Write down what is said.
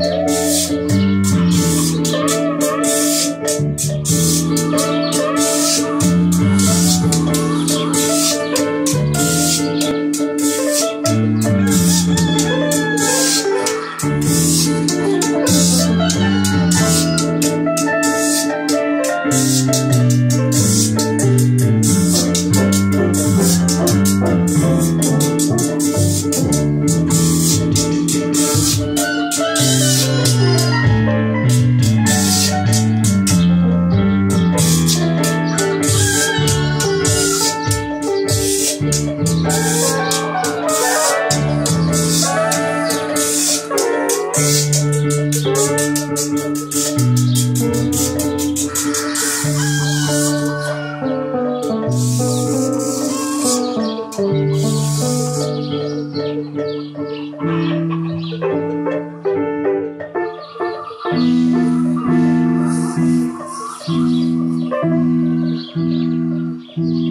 Música Thank mm -hmm. you.